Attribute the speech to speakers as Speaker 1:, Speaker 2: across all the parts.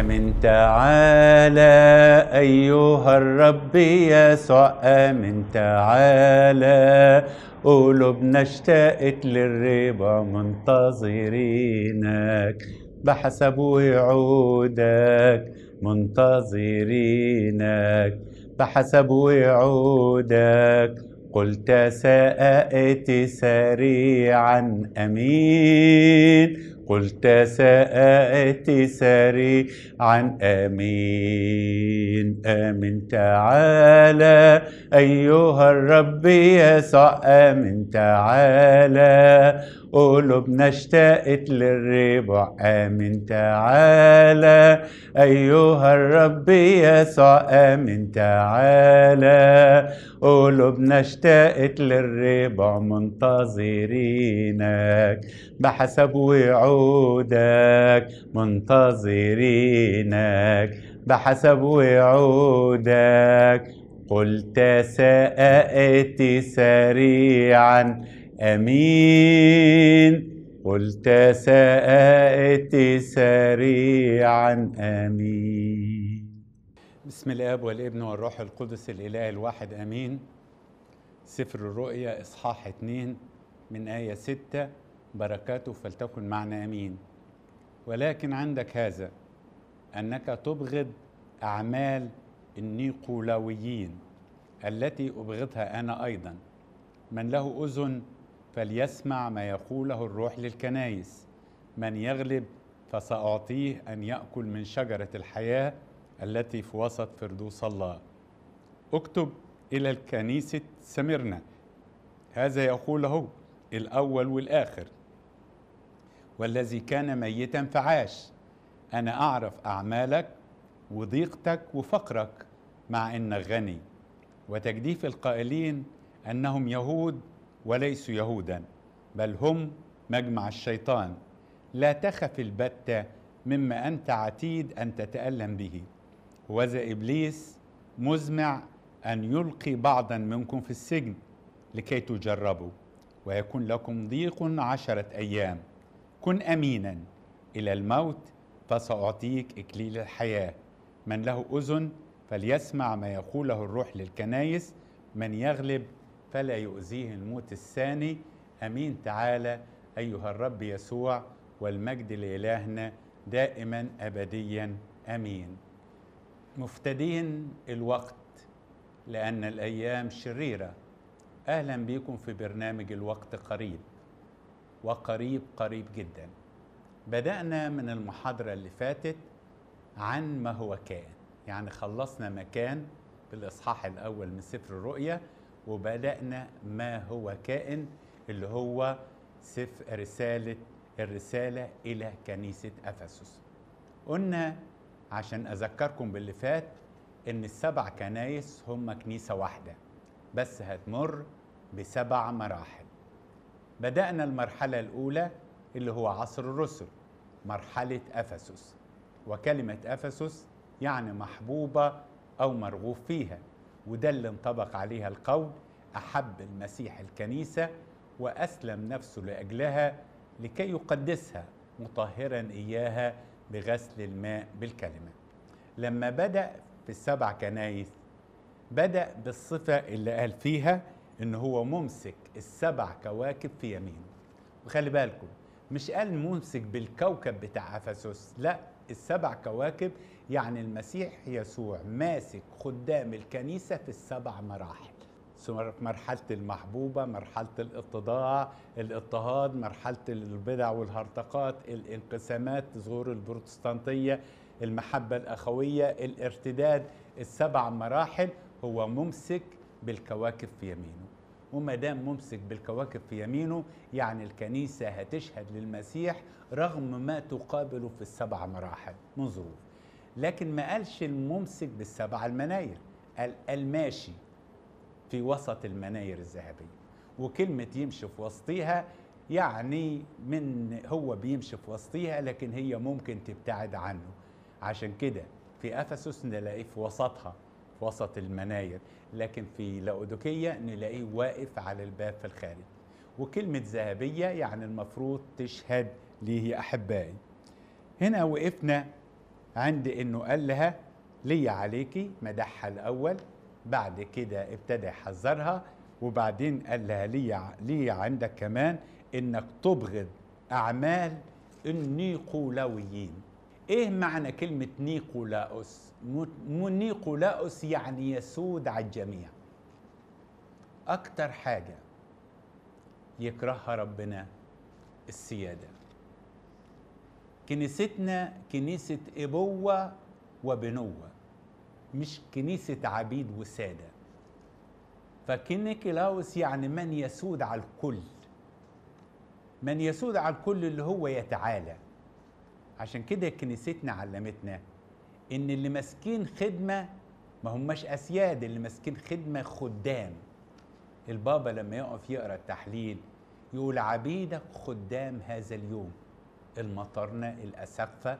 Speaker 1: أمن تعالى أيها الرب يسوع أمن تعالى قلوبنا اشتاقت للربا منتظرينك بحسب وعودك منتظرينك بحسب وعودك قلت سآتي سريعا أمين. قلت سآتي سريعا آمين. آمين تعالى أيها الرب يسوع. آمين تعالى قلوبنا اشتاقت للربع آمين تعالى. أيها الرب يسوع آمين تعالى. قلوبنا اشتاقت للربع منتظرينك بحسب وعودك منتظرينك. بحسب وعودك قلت سآتي سريعا. آمين. قلت سآتي سريعا آمين. بسم الآب والابن والروح القدس الإله الواحد آمين. سفر الرؤيا إصحاح اتنين من آية ستة بركاته فلتكن معنا آمين. ولكن عندك هذا أنك تبغض أعمال النيقولاويين التي أبغضها أنا أيضا. من له أذن فليسمع ما يقوله الروح للكنايس من يغلب فسأعطيه أن يأكل من شجرة الحياة التي في وسط فردوس الله. اكتب إلى الكنيسة سمرنا. هذا يقوله الأول والآخر. والذي كان ميتا فعاش. أنا أعرف أعمالك وضيقتك وفقرك مع إنك غني. وتجديف القائلين أنهم يهود وليسوا يهودا بل هم مجمع الشيطان. لا تخف البتة مما أنت عتيد أن تتألم به. وذا إبليس مزمع أن يلقي بعضا منكم في السجن لكي تجربوا ويكون لكم ضيق عشرة أيام. كن أمينا إلى الموت فسأعطيك إكليل الحياة. من له أذن فليسمع ما يقوله الروح للكنايس. من يغلب فلا يؤذيه الموت الثاني. آمين تعالى. أيها الرب يسوع والمجد لإلهنا دائما ابديا. آمين. مفتدين الوقت لأن الأيام شريرة. أهلا بكم في برنامج الوقت قريب وقريب قريب جدا. بدأنا من المحاضرة اللي فاتت عن ما هو كائن يعني خلصنا مكان بالإصحاح الأول من سفر الرؤيا. وبدأنا ما هو كائن اللي هو سفر رسالة الرسالة إلى كنيسة أفسس. قلنا عشان أذكركم باللي فات إن السبع كنايس هم كنيسة واحدة بس هتمر بسبع مراحل. بدأنا المرحلة الأولى اللي هو عصر الرسل مرحلة أفسس. وكلمة أفسس يعني محبوبة أو مرغوب فيها. وده اللي انطبق عليها القول أحب المسيح الكنيسة وأسلم نفسه لأجلها لكي يقدسها مطهرا إياها بغسل الماء بالكلمة. لما بدأ في السبع كنايس بدأ بالصفة اللي قال فيها إن هو ممسك السبع كواكب في يمينه وخلي بالكم مش قال ممسك بالكوكب بتاع أفسس لا السبع كواكب يعني المسيح يسوع ماسك خدام الكنيسة في السبع مراحل. مرحلة المحبوبة مرحلة الاتضاع الإضطهاد مرحلة البدع والهرطقات الانقسامات ظهور البروتستانتية المحبة الأخوية الارتداد. السبع مراحل هو ممسك بالكواكب في يمينه. وما دام ممسك بالكواكب في يمينه يعني الكنيسة هتشهد للمسيح رغم ما تقابله في السبع مراحل من ظروف لكن ما قالش الممسك بالسبع المناير قال الماشي في وسط المناير الذهبية. وكلمة يمشي في وسطيها يعني من هو بيمشي في وسطيها لكن هي ممكن تبتعد عنه. عشان كده في أفسس نلاقيه في وسطها. في وسط المناير لكن في لأودوكية نلاقيه واقف على الباب في الخارج. وكلمة ذهبية يعني المفروض تشهد ليه يا أحبائي. هنا وقفنا عند إنه قال لها لي عليكي مدحها الأول بعد كده ابتدى يحذرها وبعدين قال لها لي لي عندك كمان إنك تبغض أعمال النيقولاويين إيه معنى كلمة نيقولاوس نيقولاوس يعني يسود على الجميع. أكتر حاجة يكرهها ربنا السيادة. كنيستنا كنيسة إبوة وبنوة مش كنيسة عبيد وسادة. فكنيكلاوس يعني من يسود على الكل. من يسود على الكل اللي هو يتعالى. عشان كده كنيستنا علمتنا إن اللي ماسكين خدمة ما هماش أسياد اللي ماسكين خدمة خدام. البابا لما يقف يقرأ التحليل يقول عبيدك خدام هذا اليوم. المطرنة الأسقفة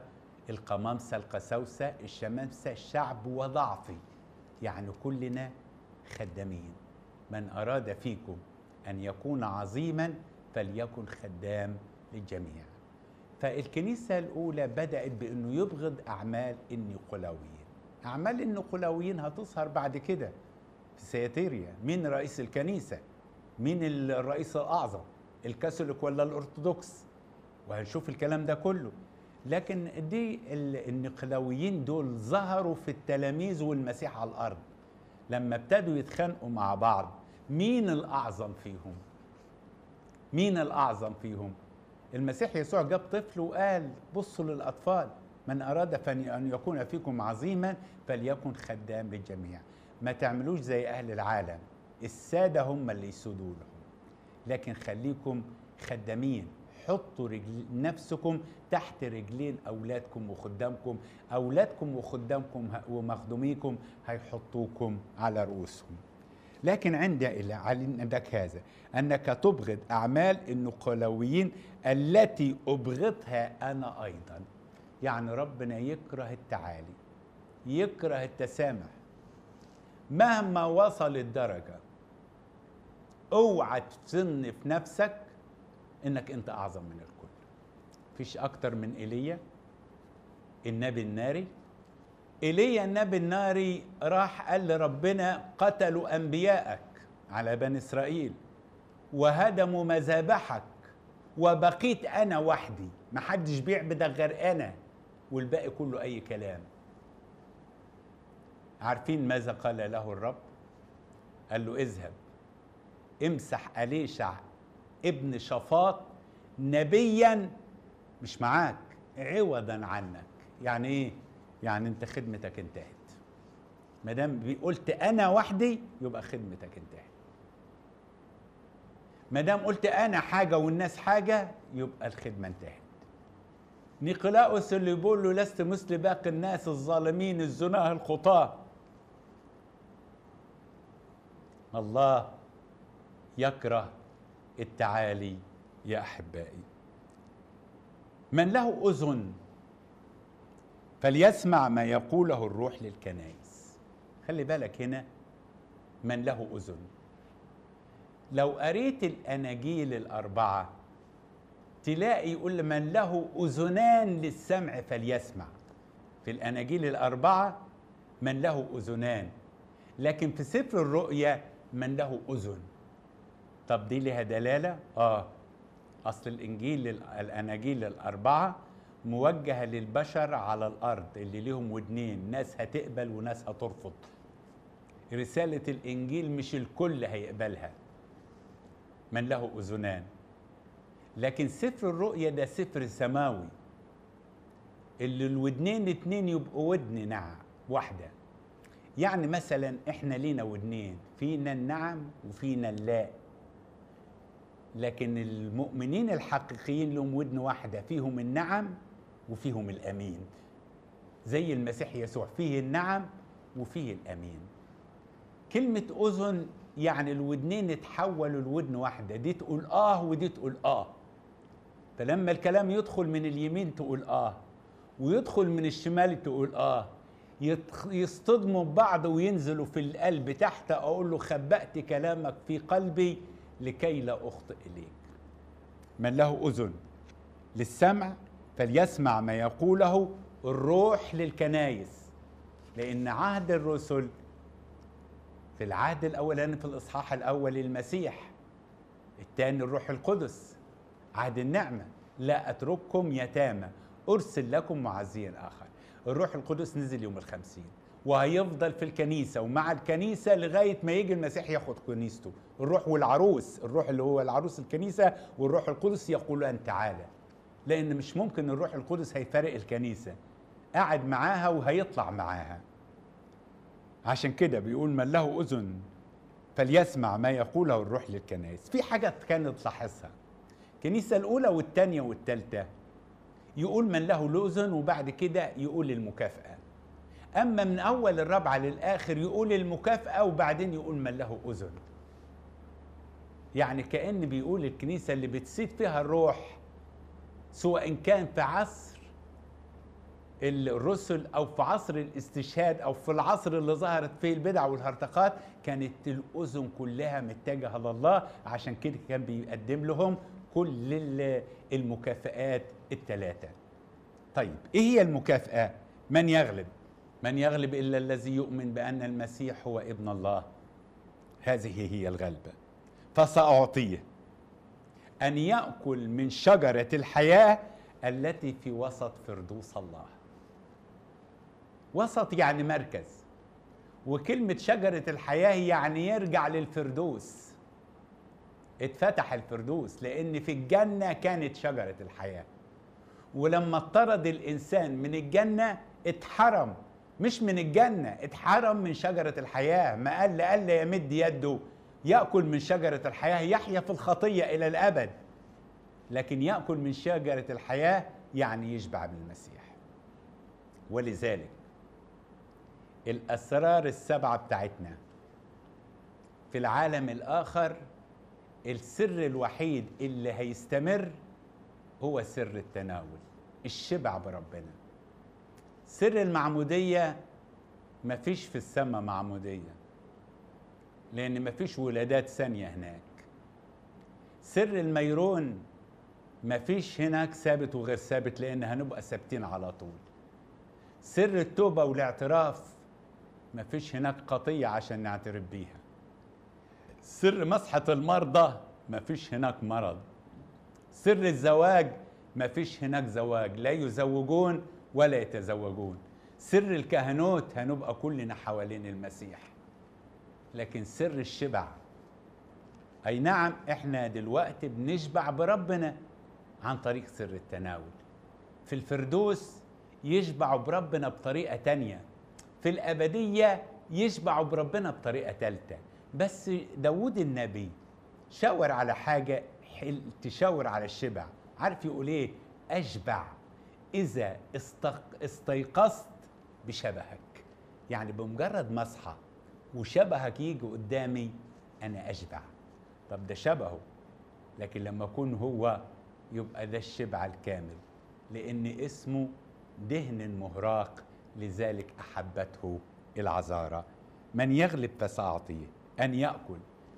Speaker 1: القمامسة القساوسة الشمامسة الشعب وضعفي. يعني كلنا خدامين. من أراد فيكم أن يكون عظيما فليكن خدام للجميع. فالكنيسة الأولى بدأت بأنه يبغض أعمال النيقولاويين أعمال النيقولاويين هتظهر بعد كده في سياتيريا. مين رئيس الكنيسة؟ مين الرئيس الأعظم؟ الكاثوليك ولا الأرثوذكس؟ وهنشوف الكلام ده كله. لكن دي النقلاويين دول ظهروا في التلاميذ والمسيح على الأرض. لما ابتدوا يتخانقوا مع بعض مين الأعظم فيهم؟ مين الأعظم فيهم؟ المسيح يسوع جاب طفل وقال بصوا للأطفال من أراد أن يكون فيكم عظيما فليكن خدام للجميع. ما تعملوش زي أهل العالم السادة هم اللي يسودوا لهم. لكن خليكم خدامين حطوا رجل نفسكم تحت رجلين أولادكم وخدامكم. أولادكم وخدامكم ومخدوميكم هيحطوكم على رؤوسهم. لكن عند عندك هذا أنك تبغض أعمال النقلاويين التي أبغضها أنا أيضا. يعني ربنا يكره التعالي يكره التسامح. مهما وصل الدرجة أوعى تظن في نفسك إنك أنت أعظم من الكل. فيش أكتر من إيليا النبي الناري ايليا النبي الناري راح قال لربنا قتلوا انبيائك على بني إسرائيل وهدموا مذابحك وبقيت أنا وحدي. محدش بيعبدك غير أنا والباقي كله أي كلام. عارفين ماذا قال له الرب؟ قال له اذهب امسح أليشع ابن شفاط نبيا مش معاك عوضا عنك. يعني إيه؟ يعني انت خدمتك انتهت. ما دام قلت أنا وحدي يبقى خدمتك انتهت. ما دام قلت أنا حاجة والناس حاجة يبقى الخدمة انتهت. نيقلاؤس اللي بيقول له لست مثل باقي الناس الظالمين الزناة الخطاة. الله يكره التعالي يا أحبائي. من له أذن فليسمع ما يقوله الروح للكنائس. خلي بالك هنا من له أذن. لو قريت الأناجيل الأربعة تلاقي يقول من له أذنان للسمع فليسمع. في الأناجيل الأربعة من له أذنان لكن في سفر الرؤيا من له أذن. طب دي لها دلالة؟ آه أصل الإنجيل الأناجيل الأربعة موجهه للبشر على الأرض اللي ليهم ودنين ناس هتقبل وناس هترفض. رسالة الإنجيل مش الكل هيقبلها. من له أذنان. لكن سفر الرؤيا ده سفر سماوي. اللي الودنين اتنين يبقوا ودن نعم واحدة. يعني مثلا إحنا لينا ودنين فينا النعم وفينا اللا. لكن المؤمنين الحقيقيين لهم ودن واحدة فيهم النعم وفيهم الأمين زي المسيح يسوع فيه النعم وفيه الأمين. كلمة أذن يعني الودنين اتحولوا لودن واحدة دي تقول آه ودي تقول آه. فلما الكلام يدخل من اليمين تقول آه ويدخل من الشمال تقول آه. يصطدموا ببعض وينزلوا في القلب تحت أقول له خبأت كلامك في قلبي لكي لا أخطئ إليك. من له أذن للسمع فليسمع ما يقوله الروح للكنايس لأن عهد الرسل في العهد الأولاني في الإصحاح الأول المسيح الثاني الروح القدس عهد النعمة لا أترككم يتامى أرسل لكم معزيا آخر. الروح القدس نزل يوم الخمسين وهيفضل في الكنيسة ومع الكنيسة لغاية ما يجي المسيح ياخد كنيسته. الروح والعروس الروح اللي هو العروس الكنيسة والروح القدس يقولان تعالى لأن مش ممكن الروح القدس هيفارق الكنيسة. قاعد معاها وهيطلع معاها. عشان كده بيقول من له أذن فليسمع ما يقوله الروح للكنائس. في حاجة كانت تلاحظها. الكنيسة الأولى والثانيه والثالثه يقول من له الأذن وبعد كده يقول المكافأة. أما من أول الرابعة للآخر يقول المكافأة وبعدين يقول من له أذن. يعني كأن بيقول الكنيسة اللي بتسيد فيها الروح سواء كان في عصر الرسل أو في عصر الاستشهاد أو في العصر اللي ظهرت فيه البدع والهرطقات كانت الأذن كلها متجهة لله. عشان كده كان بيقدم لهم كل المكافئات الثلاثه طيب إيه هي المكافأة؟ من يغلب؟ من يغلب إلا الذي يؤمن بأن المسيح هو ابن الله. هذه هي الغلبة. فسأعطيه. أن يأكل من شجرة الحياة التي في وسط فردوس الله. وسط يعني مركز. وكلمة شجرة الحياة يعني يرجع للفردوس. اتفتح الفردوس لأن في الجنة كانت شجرة الحياة. ولما اطرد الإنسان من الجنة اتحرم. مش من الجنة اتحرم من شجرة الحياة. ما قال؟ لألا يمد يده. يأكل من شجرة الحياة. يحيا في الخطية إلى الأبد لكن يأكل من شجرة الحياة يعني يشبع بالمسيح. ولذلك الأسرار السبعة بتاعتنا في العالم الآخر السر الوحيد اللي هيستمر هو سر التناول الشبع بربنا. سر المعمودية مفيش في السماء معمودية. لأن مفيش ولادات ثانية هناك. سر الميرون مفيش هناك ثابت وغير ثابت لأن هنبقى ثابتين على طول. سر التوبة والاعتراف مفيش هناك قطية عشان نعترف بيها. سر مسحة المرضى مفيش هناك مرض. سر الزواج مفيش هناك زواج. لا يزوجون ولا يتزوجون. سر الكهنوت هنبقى كلنا حوالين المسيح. لكن سر الشبع. أي نعم إحنا دلوقتي بنشبع بربنا عن طريق سر التناول. في الفردوس يشبعوا بربنا بطريقة تانية. في الأبدية يشبعوا بربنا بطريقة تالتة. بس داود النبي شاور على حاجة تشاور على الشبع. عارف يقول إيه؟ أشبع. إذا. استيقظت بشبهك. يعني بمجرد ما اصحى وشبهك يجي قدامي أنا أشبع. طب ده شبهه. لكن لما أكون هو يبقى ده الشبع الكامل. لأن اسمه دهن مهراق لذلك أحبته العذارى. من يغلب فساعطيه أن يأكل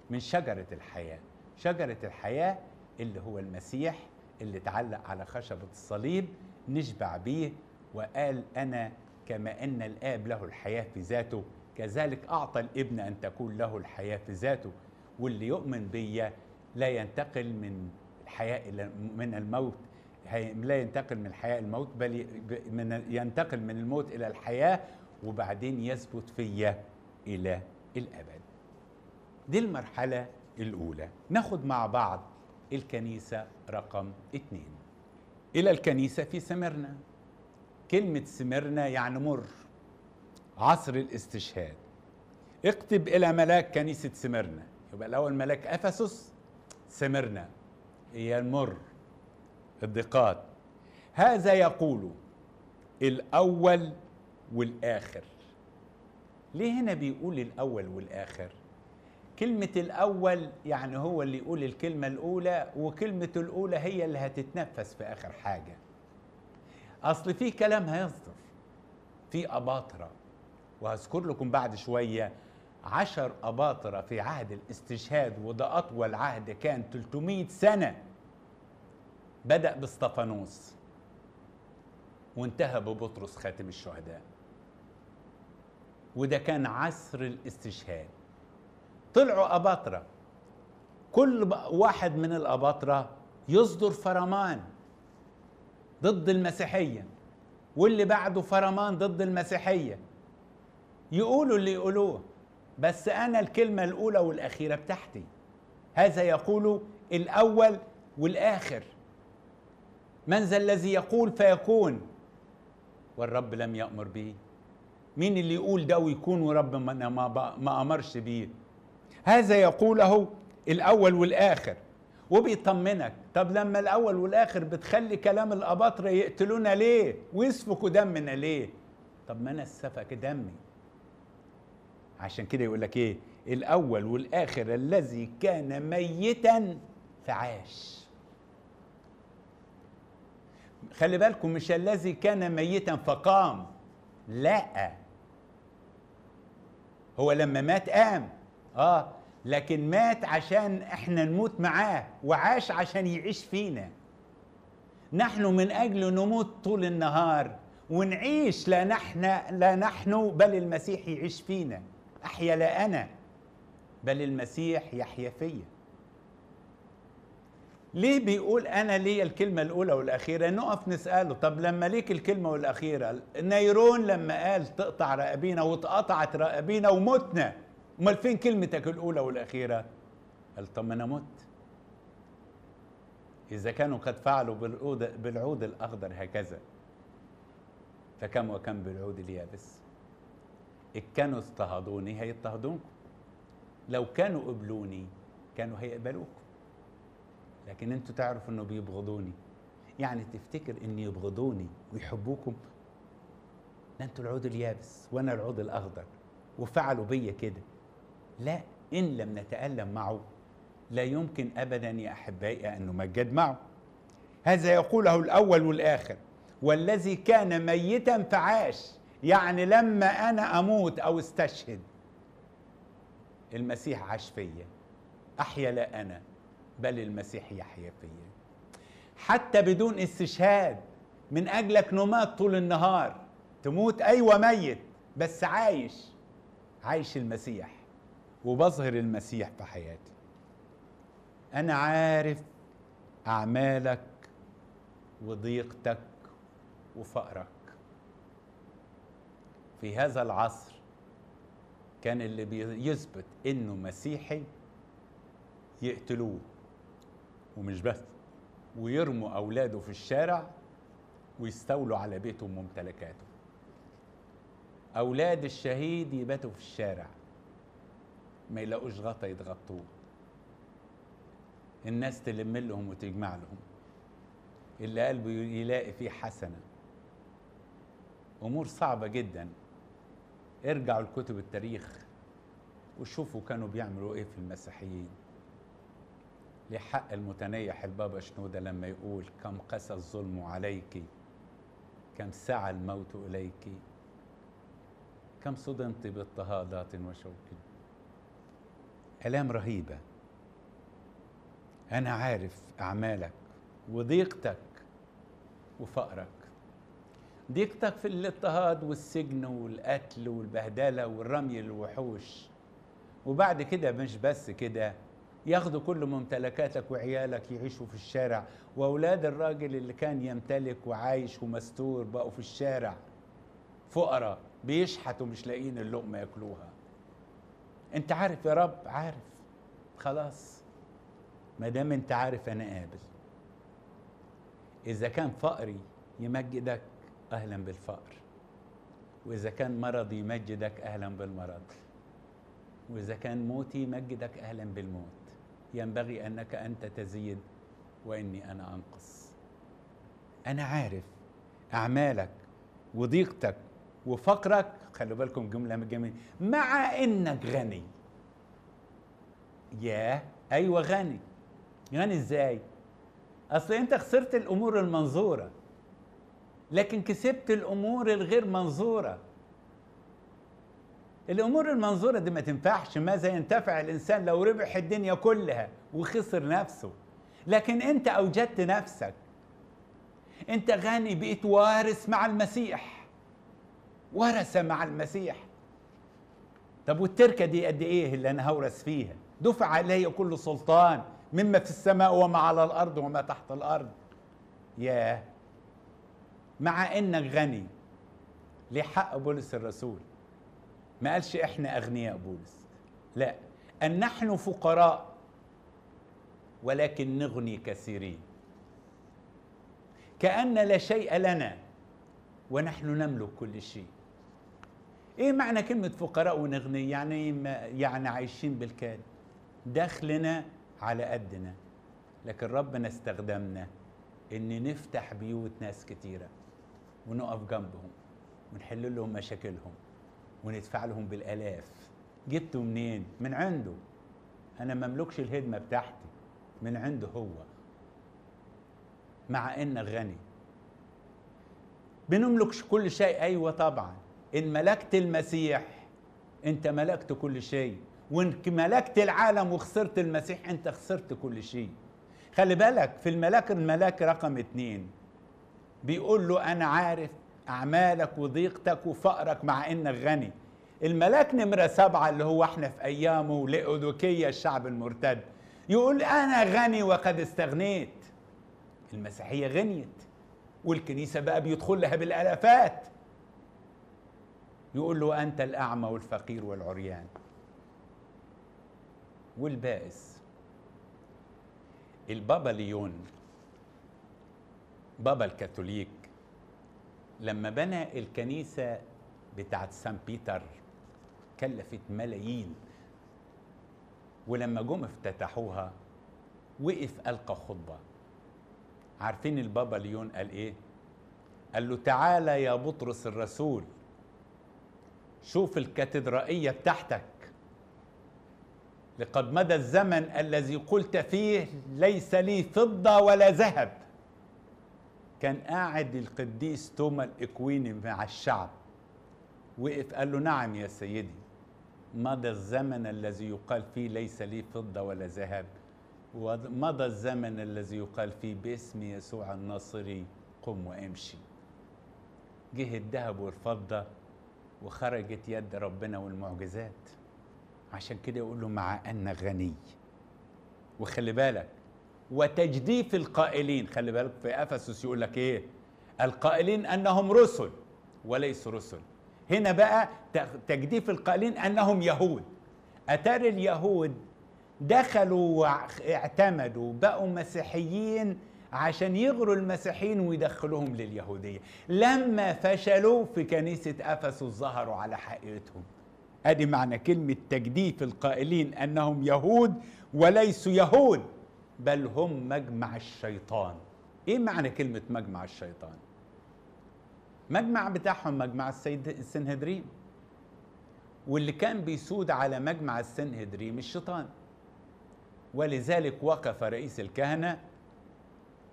Speaker 1: من شجرة الحياة. شجرة الحياة اللي هو المسيح اللي تعلق على خشبة الصليب نشبع بيه وقال أنا كما أن الآب له الحياة في ذاته كذلك أعطى الابن أن تكون له الحياة في ذاته واللي يؤمن بيا لا ينتقل من الحياة إلى من الموت لا ينتقل من الحياة الموت بل من ينتقل من الموت إلى الحياة وبعدين يثبت فيا إلى الأبد. دي المرحلة الأولى. ناخد مع بعض الكنيسة رقم اتنين. إلى الكنيسة في سمرنا. كلمة سمرنا يعني مر. عصر الاستشهاد. اكتب إلى ملاك كنيسة سمرنا. يبقى الأول ملاك أفسس سمرنا. هي المر الضيقات هذا يقول الأول والآخر. ليه هنا بيقول الأول والآخر؟ كلمة الأول يعني هو اللي يقول الكلمة الأولى وكلمة الأولى هي اللي هتتنفس في آخر حاجة. أصل في كلام هيصدر. في أباطرة. وهذكر لكم بعد شوية عشر أباطرة في عهد الاستشهاد وده أطول عهد كان 300 سنة. بدأ باسطفانوس وانتهى ببطرس خاتم الشهداء. وده كان عصر الاستشهاد. طلعوا أباطرة. كل واحد من الأباطرة يصدر فرمان ضد المسيحية واللي بعده فرمان ضد المسيحية. يقولوا اللي يقولوه. بس أنا الكلمة الأولى والأخيرة بتاعتي. هذا يقول الأول والآخر. من ذا الذي يقول فيكون؟ والرب لم يأمر به. مين اللي يقول ده ويكون ورب ما, ما, أمرش بيه هذا يقوله الأول والآخر. وبيطمنك. طب لما الأول والآخر بتخلي كلام الأباطرة يقتلونا ليه؟ ويسفكوا دمنا ليه؟ طب ما أنا سفك دمي. عشان كده يقول لك إيه؟ الأول والآخر الذي كان ميتا فعاش. خلي بالكم مش الذي كان ميتا فقام لا. هو لما مات قام. آه لكن مات عشان إحنا نموت معاه وعاش عشان يعيش فينا. نحن من أجل نموت طول النهار ونعيش لا نحن لا نحن بل المسيح يعيش فينا. أحيا لا أنا بل المسيح يحيا فيا. ليه بيقول أنا ليا الكلمة الأولى والأخيرة؟ نقف نسأله طب لما ليك الكلمة والأخيرة؟ نيرون لما قال تقطع رقابينا واتقطعت رقابينا ومتنا. أمال فين كلمتك الأولى والأخيرة؟ قال طب ما أنا مت. إذا كانوا قد فعلوا بالعود الأخضر هكذا فكم وكم بالعود اليابس؟ كانوا اضطهدوني هيضطهدونكم. لو كانوا قبلوني كانوا هيقبلوكم. لكن أنتوا تعرفوا إنه بيبغضوني. يعني تفتكر ان يبغضوني ويحبوكم؟ ده أنتوا العود اليابس وأنا العود الأخضر. وفعلوا بيا كده. لا إن لم نتألم معه لا يمكن ابدا يا أحبائي أن نمجد معه. هذا يقوله الأول والآخر. والذي كان ميتا فعاش. يعني لما أنا أموت أو استشهد المسيح عاش فيا. أحيا لا أنا بل المسيح يحيا فيا. حتى بدون استشهاد من اجلك نمات طول النهار تموت أيوه ميت بس عايش. عايش المسيح وبظهر المسيح في حياتي. أنا عارف أعمالك وضيقتك وفقرك. في هذا العصر كان اللي بيثبت إنه مسيحي يقتلوه ومش بس ويرموا أولاده في الشارع ويستولوا على بيته وممتلكاته. أولاد الشهيد يباتوا في الشارع ما يلاقوش غطا يتغطوه. الناس تلم لهم وتجمع لهم. اللي قلبه يلاقي فيه حسنة. أمور صعبة جدا. ارجعوا لكتب التاريخ وشوفوا كانوا بيعملوا إيه في المسيحيين. لحق المتنيح البابا شنودة لما يقول كم قسى الظلم عليك كم سعى الموت إليك كم صدمت باضطهادات وشوك. آلام رهيبة. أنا عارف أعمالك وضيقتك وفقرك. ضيقتك في الاضطهاد والسجن والقتل والبهدلة والرمي للوحوش. وبعد كده مش بس كده ياخدوا كل ممتلكاتك وعيالك يعيشوا في الشارع. وأولاد الراجل اللي كان يمتلك وعايش ومستور بقوا في الشارع. فقراء بيشحتوا مش لاقيين اللقمة ياكلوها. انت عارف يا رب؟ عارف. خلاص. ما دام انت عارف أنا قابل. إذا كان فقري يمجدك أهلا بالفقر. وإذا كان مرضي يمجدك أهلا بالمرض. وإذا كان موتي يمجدك أهلا بالموت. ينبغي أنك أنت تزيد وإني أنا أنقص. أنا عارف أعمالك وضيقتك وفقرك خلوا بالكم جملة جميلة مع إنك غني. ياه أيوه غني. غني إزاي؟ أصل أنت خسرت الأمور المنظورة. لكن كسبت الأمور الغير منظورة. الأمور المنظورة دي ما تنفعش. ماذا ينتفع الإنسان لو ربح الدنيا كلها وخسر نفسه؟ لكن أنت أوجدت نفسك. أنت غني بقيت وارث مع المسيح. ورث مع المسيح. طب والتركة دي قد إيه اللي أنا هورث فيها؟ دفع علي كل سلطان مما في السماء وما على الأرض وما تحت الأرض. ياه. مع إنك غني ليه حق بولس الرسول. ما قالش إحنا أغنياء بولس. لا أن نحن فقراء ولكن نغني كثيرين. كأن لا شيء لنا ونحن نملك كل شيء. إيه معنى كلمة فقراء ونغني؟ يعني يعني عايشين بالكاد. دخلنا على قدنا. لكن ربنا استخدمنا ان نفتح بيوت ناس كتيرة. ونقف جنبهم ونحل لهم مشاكلهم وندفع لهم بالآلاف. جبته منين؟ من عنده. أنا مملكش الهدمة بتاعتي. من عنده هو. مع انك غني. بنملك كل شيء. أيوه طبعا. إن ملكت المسيح أنت ملكت كل شيء. وإن ملكت العالم وخسرت المسيح أنت خسرت كل شيء. خلي بالك في الملاك الملاك رقم اتنين. بيقول له أنا عارف أعمالك وضيقتك وفقرك مع إنك غني. الملاك نمرة سبعة اللي هو إحنا في أيامه لأودوكية الشعب المرتد. يقول أنا غني وقد استغنيت. المسيحية غنيت. والكنيسة بقى بيدخل لها بالألافات. يقول له أنت الأعمى والفقير والعريان. والبائس. البابا ليون بابا الكاثوليك لما بنى الكنيسة بتاعت سان بيتر كلفت ملايين ولما جم افتتحوها وقف ألقى خطبة. عارفين البابا ليون قال إيه؟ قال له تعالى يا بطرس الرسول شوف الكاتدرائية بتاعتك. لقد مدى الزمن الذي قلت فيه ليس لي فضة ولا ذهب. كان قاعد القديس توما الإكويني مع الشعب وقف قال له نعم يا سيدي مضى الزمن الذي يقال فيه ليس لي فضة ولا ذهب ومضى الزمن الذي يقال فيه باسم يسوع الناصري قم وامشي. جه الذهب والفضة وخرجت يد ربنا والمعجزات عشان كده يقول له مع أن غني. وخلي بالك وتجديف القائلين. خلي بالك في أفسس يقول لك إيه؟ القائلين أنهم رسل وليسوا رسل. هنا بقى تجديف القائلين أنهم يهود. أتاري اليهود دخلوا واعتمدوا بقوا مسيحيين عشان يغروا المسيحيين ويدخلوهم لليهودية. لما فشلوا في كنيسة أفسس ظهروا على حقيقتهم. أدي معنى كلمة تجديف القائلين أنهم يهود وليسوا يهود. بل هم مجمع الشيطان. إيه معنى كلمة مجمع الشيطان؟ مجمع بتاعهم مجمع السيد السنهدريم واللي كان بيسود على مجمع السنهدريم الشيطان ولذلك وقف رئيس الكهنة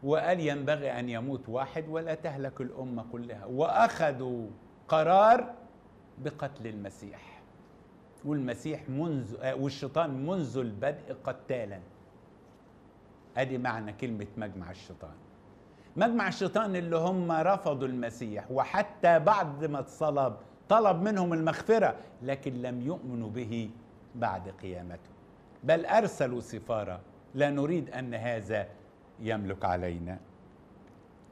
Speaker 1: وقال ينبغي أن يموت واحد ولا تهلك الأمة كلها. وأخذوا قرار بقتل المسيح. والمسيح منذ والشيطان منذ البدء قتالا. ادي معنى كلمة مجمع الشيطان. مجمع الشيطان اللي هم رفضوا المسيح وحتى بعد ما اتصلب طلب منهم المغفرة لكن لم يؤمنوا به بعد قيامته. بل أرسلوا سفارة لا نريد أن هذا يملك علينا.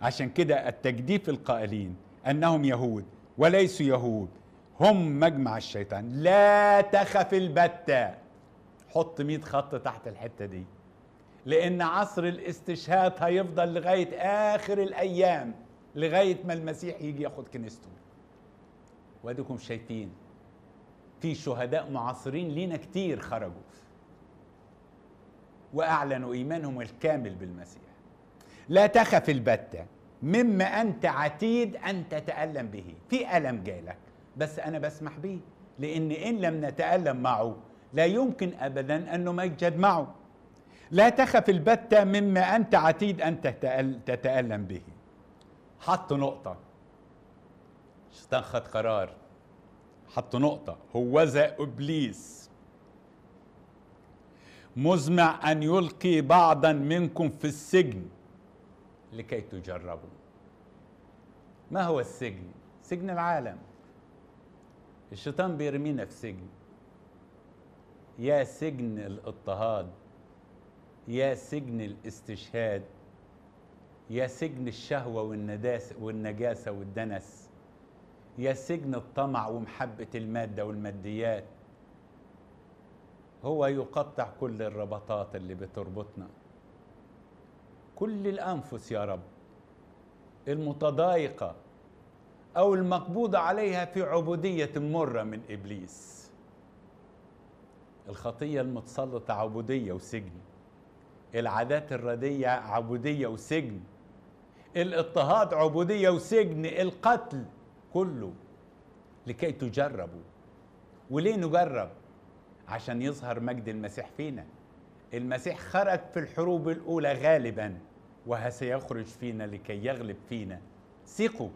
Speaker 1: عشان كده التجديف القائلين أنهم يهود وليسوا يهود. هم مجمع الشيطان. لا تخف البتة. حط 100 خط تحت الحتة دي. لأن عصر الاستشهاد هيفضل لغاية آخر الأيام لغاية ما المسيح يجي ياخد كنيسته. وأديكم شايفين في شهداء معاصرين لينا كتير خرجوا. وأعلنوا إيمانهم الكامل بالمسيح. لا تخف البتة مما أنت عتيد أن تتألم به. في ألم جالك بس أنا بسمح به. لأن إن لم نتألم معه لا يمكن ابدا أن نمجد معه. لا تخف البتة مما أنت عتيد أن تتألم به. حط نقطة. الشيطان خد قرار. حط نقطة. هوذا إبليس. مزمع أن يلقي بعضا منكم في السجن. لكي تجربوا. ما هو السجن؟ سجن العالم. الشيطان بيرمينا في سجن. يا سجن الاضطهاد. يا سجن الاستشهاد يا سجن الشهوة والنجاسة والدنس يا سجن الطمع ومحبة المادة والماديات. هو يقطع كل الربطات اللي بتربطنا. كل الأنفس يا رب المتضايقة أو المقبوضة عليها في عبودية مرة من إبليس. الخطية المتسلطة عبودية وسجن. العادات الردية عبودية وسجن الاضطهاد عبودية وسجن القتل كله لكي تجربوا. وليه نجرب؟ عشان يظهر مجد المسيح فينا. المسيح خرج في الحروب الأولى غالبا وسيخرج فينا لكي يغلب فينا. ثقوا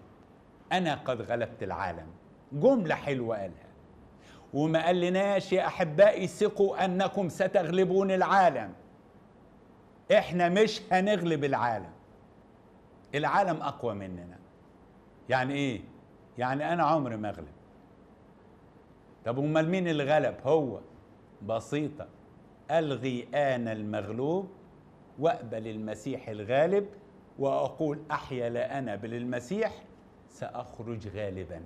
Speaker 1: أنا قد غلبت العالم. جملة حلوة قالها. وما قالناش يا أحبائي ثقوا أنكم ستغلبون العالم. إحنا مش هنغلب العالم. العالم أقوى مننا. يعني إيه؟ يعني أنا عمري ما أغلب. طب أمال مين اللي غلب؟ هو. بسيطة. ألغي أنا المغلوب وأقبل المسيح الغالب وأقول أحيا لا أنا بل المسيح سأخرج غالبا.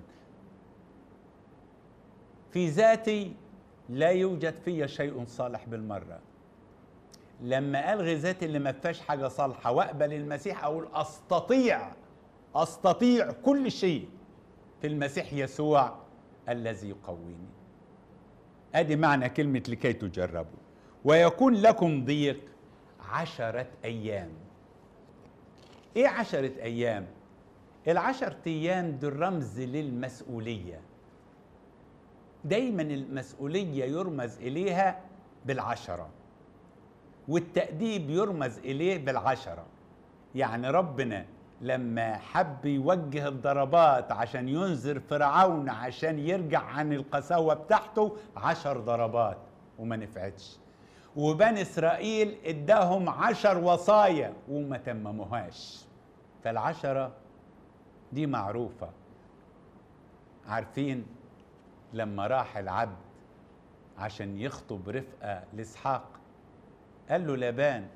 Speaker 1: في ذاتي لا يوجد في شيء صالح بالمرة. لما ألغي ذاتي اللي ما فيهاش حاجة صالحة وأقبل المسيح أقول أستطيع أستطيع كل شيء في المسيح يسوع الذي يقويني. أدي معنى كلمة لكي تجربوا. ويكون لكم ضيق عشرة أيام. إيه عشرة أيام؟ العشرة أيام دول رمز للمسؤولية. دايما المسؤولية يرمز إليها بالعشرة. والتأديب يرمز إليه بالعشرة. يعني ربنا لما حب يوجه الضربات عشان ينذر فرعون عشان يرجع عن القساوة بتاعته عشر ضربات وما نفعتش. وبني إسرائيل إداهم عشر وصايا وما تمموهاش. فالعشرة دي معروفة. عارفين لما راح العبد عشان يخطب رفقة لإسحاق قال له لابان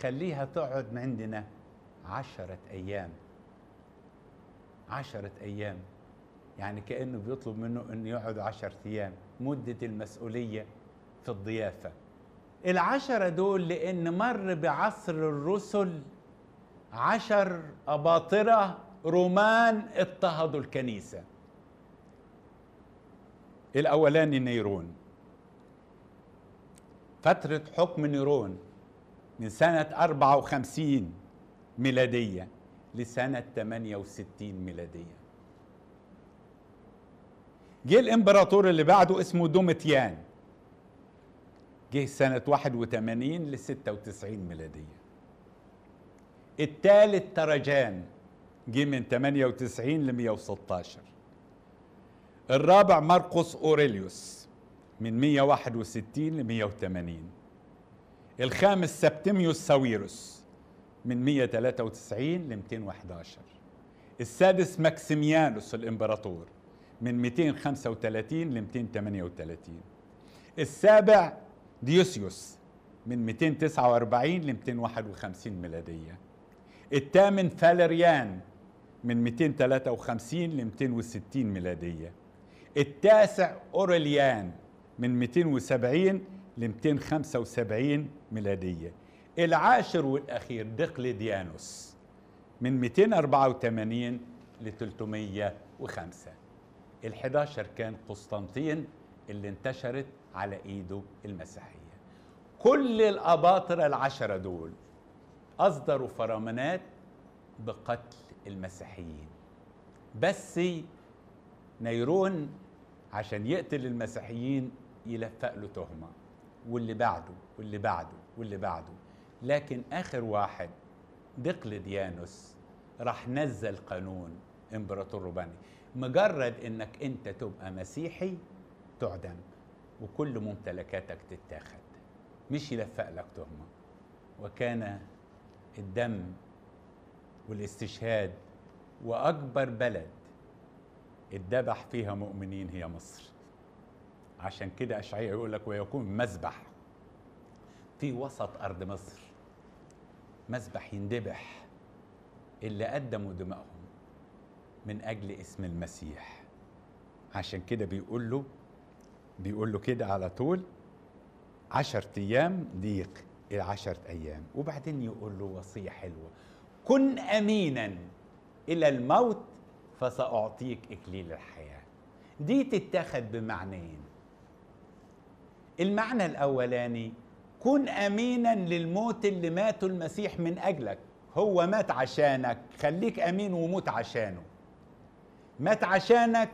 Speaker 1: خليها تقعد عندنا عشرة أيام. عشرة أيام. يعني كأنه بيطلب منه أنه يقعد عشرة أيام. مدة المسؤولية في الضيافة. العشرة دول لأن مر بعصر الرسل عشر أباطرة رومان اضطهدوا الكنيسة. الأولاني نيرون. فترة حكم نيرون من سنة 54 ميلادية لسنة 68 ميلادية. جه الإمبراطور اللي بعده اسمه دومتيان. جه سنة 81 ل 96 ميلادية. الثالث ترجان جه من 98 ل 116 الرابع مرقس أوريليوس. من 161 ل 180 الخامس سبتيميوس ساويروس من 193 ل 211 السادس ماكسيميانوس الإمبراطور من 235 ل 238 السابع ديوسيوس من 249 ل 251 ميلادية. الثامن فالريان من 253 ل 260 ميلادية. التاسع أوريليان من 270 ل 275 ميلادية. العاشر والأخير دقلديانوس من 284 ل 305 ال11 كان قسطنطين اللي انتشرت على إيده المسيحية. كل الأباطرة العشرة دول أصدروا فرمانات بقتل المسيحيين. بس نيرون عشان يقتل المسيحيين يلفق له تهمة. واللي بعده واللي بعده واللي بعده. لكن آخر واحد دقلديانوس راح نزل قانون إمبراطور روماني. مجرد إنك أنت تبقى مسيحي تعدم. وكل ممتلكاتك تتاخد. مش يلفق لك تهمة. وكان الدم والاستشهاد وأكبر بلد اتذبح فيها مؤمنين هي مصر. عشان كده اشعياء يقول لك ويكون مذبح في وسط أرض مصر مذبح يندبح اللي قدموا دمائهم من أجل اسم المسيح. عشان كده بيقول له بيقول له كده على طول عشرة أيام ضيق إلى عشرة أيام. وبعدين يقول له وصية حلوة كن امينا إلى الموت فسأعطيك إكليل الحياة. دي تتخذ بمعنيين. المعنى الأولاني كن امينا للموت اللي ماته المسيح من أجلك. هو مات عشانك. خليك أمين وموت عشانه. مات عشانك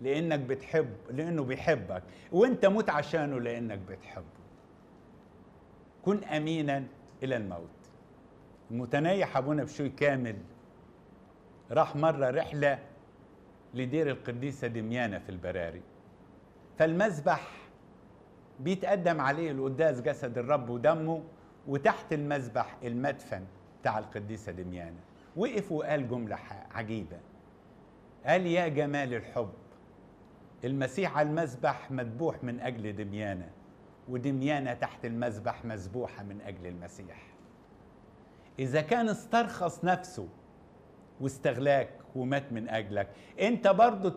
Speaker 1: لأنك بتحب لأنه بيحبك. وأنت موت عشانه لأنك بتحبه. كن امينا إلى الموت. المتنيح ابونا بشوي كامل راح مرة رحلة لدير القديسة دميانة في البراري. فالمذبح بيتقدم عليه القداس جسد الرب ودمه وتحت المذبح المدفن بتاع القديسة دميانة. وقف وقال جملة عجيبة. قال يا جمال الحب المسيح على المذبح مذبوح من أجل دميانة ودميانة تحت المذبح مذبوحة من أجل المسيح. إذا كان استرخص نفسه واستغلاك ومات من أجلك. أنت برضه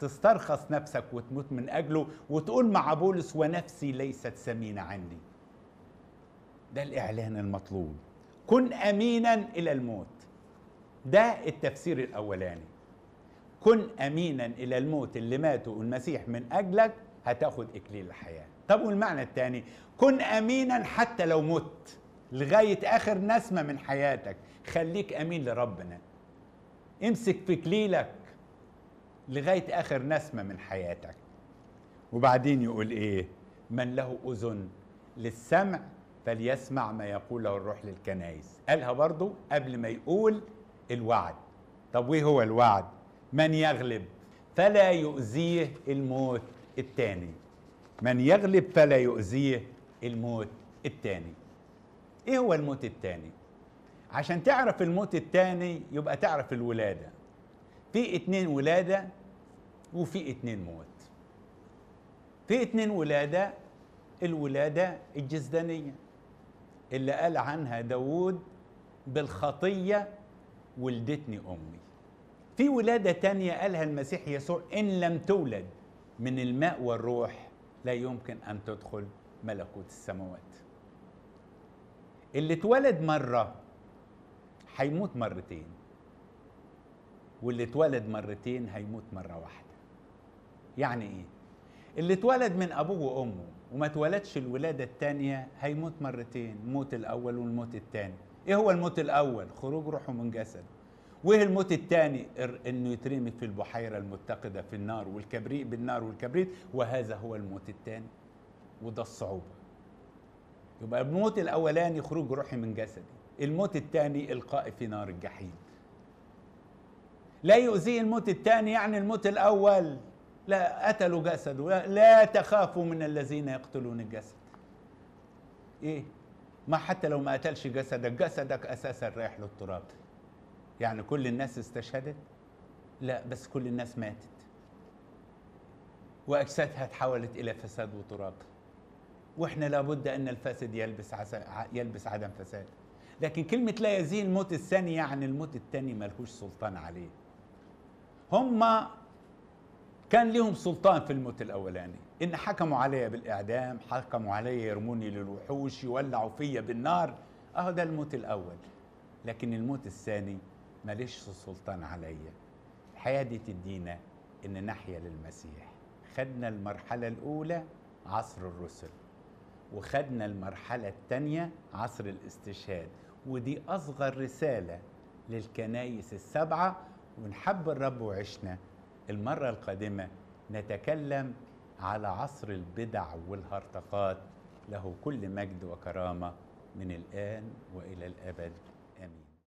Speaker 1: تسترخص نفسك وتموت من أجله وتقول مع بولس ونفسي ليست ثمينه عندي. ده الإعلان المطلوب. كن امينا إلى الموت. ده التفسير الأولاني. كن امينا إلى الموت اللي ماتوا المسيح من أجلك هتاخد إكليل الحياة. طب والمعنى الثاني كن امينا حتى لو مت لغاية آخر نسمة من حياتك. خليك أمين لربنا. امسك في كليلك لغاية آخر نسمة من حياتك. وبعدين يقول إيه؟ من له أذن للسمع فليسمع ما يقوله الروح للكنائس. قالها برضو قبل ما يقول الوعد. طب وإيه هو الوعد؟ من يغلب فلا يؤذيه الموت الثاني من يغلب فلا يؤذيه الموت الثاني إيه هو الموت الثاني عشان تعرف الموت الثاني يبقى تعرف الولادة. في اتنين ولادة وفي اتنين موت. في اتنين ولادة الولادة الجسدانية اللي قال عنها داود بالخطية ولدتني أمي. في ولادة تانية قالها المسيح يسوع إن لم تولد من الماء والروح لا يمكن أن تدخل ملكوت السماوات. اللي اتولد مرة هيموت مرتين. واللي اتولد مرتين هيموت مرة واحدة. يعني إيه؟ اللي اتولد من أبوه وأمه وما اتولدش الولادة التانية هيموت مرتين الموت الأول والموت التاني. إيه هو الموت الأول؟ خروج روحه من جسده. وإيه الموت الثاني إنه يترمي في البحيرة المتقدة في النار والكبريت بالنار والكبريت. وهذا هو الموت الثاني وده الصعوبة. يبقى الموت الأولاني خروج روحي من جسدي. الموت الثاني إلقائي في نار الجحيم. لا يؤذيه الموت الثاني يعني الموت الأول. لا قتلوا جسده. لا, لا تخافوا من الذين يقتلون الجسد. إيه؟ ما حتى لو ما قتلش جسدك جسدك أساسا رايح للتراب. يعني كل الناس استشهدت؟ لا بس كل الناس ماتت. وأجسادها تحولت إلى فساد وتراب. وإحنا لابد أن الفاسد يلبس عسى يلبس عدم فساد. لكن كلمة لا يزيل الموت الثاني يعني الموت الثاني ملهوش سلطان عليه. هم كان لهم سلطان في الموت الأولاني. إن حكموا علي بالإعدام حكموا علي يرموني للوحوش يولعوا فيا بالنار. أهو ده الموت الأول. لكن الموت الثاني ماليش سلطان عليا الحياة دي تدينا إن نحيا للمسيح. خدنا المرحلة الأولى عصر الرسل. وخدنا المرحلة الثانية عصر الاستشهاد. ودي أصغر رسالة للكنايس السبعة ونحب الرب وعشنا. المرة القادمة نتكلم على عصر البدع والهرطقات. له كل مجد وكرامة من الآن وإلى الأبد.